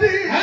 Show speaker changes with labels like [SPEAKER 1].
[SPEAKER 1] thee.